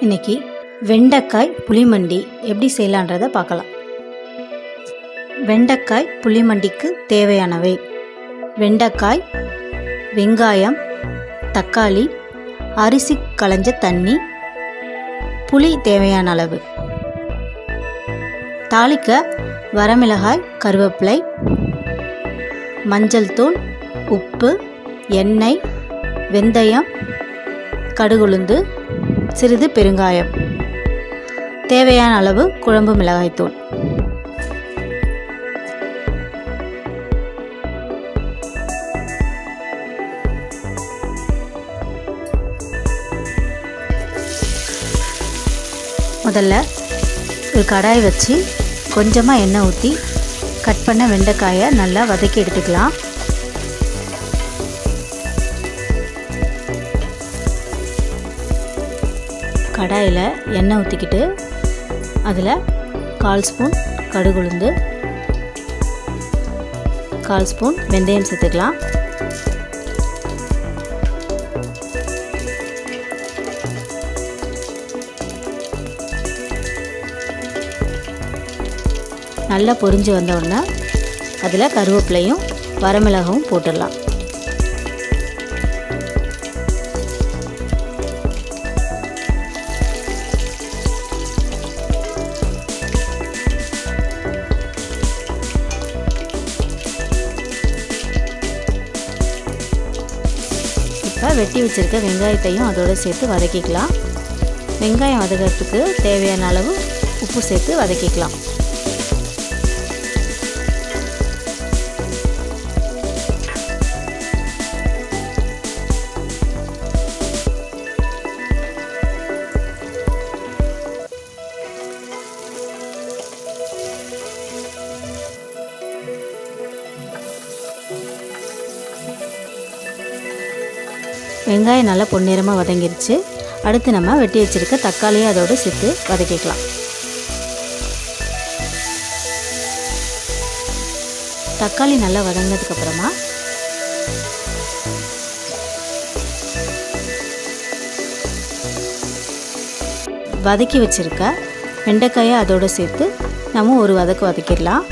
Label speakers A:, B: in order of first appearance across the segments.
A: இன்னைக்கு வெண்டைக்காய் புளிமண்டி எப்படி செய்யலான்றதை பார்க்கலாம். வெண்டைக்காய் புளிமண்டிக்கு தேவையானவை. வெண்டைக்காய் வெங்காயம் தக்காளி அரிசி களைஞ்ச தண்ணி புளி தேவையான அளவு. தாளிக்க வரமிளகாய் கருவேப்பிலை மஞ்சள் தூள் உப்பு எண்ணெய் வெந்தயம் கடுகுளுந்து சிறிது பெருங்காயம். தேவையான அளவு குழம்பு மிளகாய்த்தூள் முதல்ல ஒரு கடாய் வச்சு கொஞ்சமாக எண்ணெய் ஊற்றி கட் பண்ண வெண்டைக்காயை நல்லா வதக்கி எடுத்துக்கலாம். கடாயில் எண்ணெய் ஊற்றிக்கிட்டு அதில் கால் ஸ்பூன் கடுகுளுந்து கால் ஸ்பூன் வெந்தயம் சேர்த்துக்கலாம். நல்லா பொரிஞ்சு வந்த உடனே அதில் கருவேப்பிலையும் வரமிளகாவும் போட்டுடலாம். வெட்டி வச்சுருக்க வெங்காயத்தையும் அதோடு சேர்த்து வதக்கிக்கலாம். வெங்காயம் வதக்கிறதுக்கு தேவையான அளவு உப்பு சேர்த்து வதக்கிக்கலாம். வெங்காயம் நல்லா பொன்னிறமாக வதங்கிருச்சு. அடுத்து நம்ம வெட்டி வச்சுருக்க தக்காளியை அதோடு சேர்த்து வதக்கிக்கலாம். தக்காளி நல்லா வதங்கினதுக்கப்புறமா வதக்கி வச்சுருக்க வெண்டைக்காயை அதோடு சேர்த்து நம்ம ஒரு வதக்கு வதக்கிடலாம்.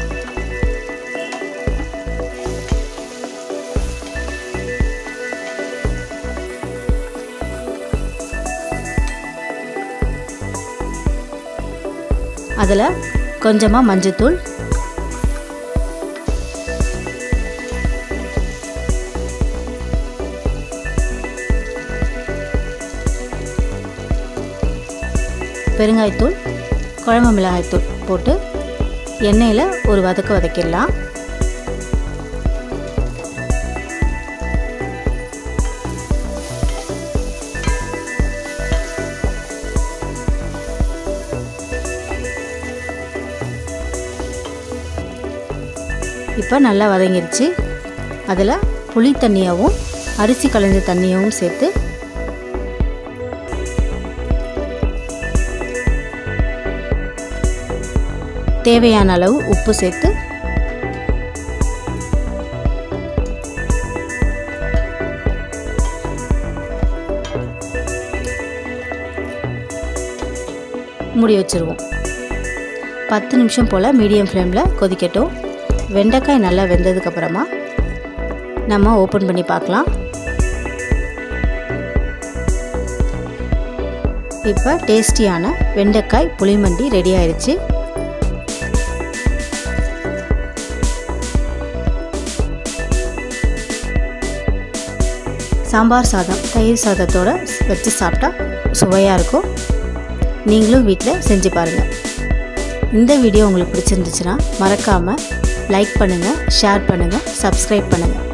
A: அதில் கொஞ்சமாக மஞ்சத்தூள். பெருங்காயத்தூள் குழம்பு மிளகாய்த்தூள் போட்டு எண்ணெயில் ஒரு வதக்கு வதக்கிடலாம். இப்போ நல்லா வதங்கிருச்சு. அதில் புளி தண்ணியாகவும் அரிசி கலைஞ்ச தண்ணியாகவும் சேர்த்து தேவையான அளவு உப்பு சேர்த்து மூடி வச்சுருவோம். பத்து நிமிஷம் போல் மீடியம் ஃப்ளேமில் கொதிக்கட்டும். வெண்டைக்காய் நல்லா வெந்ததுக்கப்புறமா நம்ம ஓப்பன் பண்ணி பார்க்கலாம். இப்போ டேஸ்டியான வெண்டைக்காய் புளிமண்டி ரெடி ஆயிடுச்சு சாம்பார் சாதம் தயிர் சாதத்தோடு வச்சு சாப்பிட்டா சுவையாக இருக்கும். நீங்களும் வீட்டில் செஞ்சு பாருங்கள் இந்த வீடியோ உங்களுக்கு பிடிச்சிருந்துச்சுன்னா மறக்காமல் லைக் பண்ணுங்கள் ஷேர் பண்ணுங்கள் சப்ஸ்கிரைப் பண்ணுங்கள்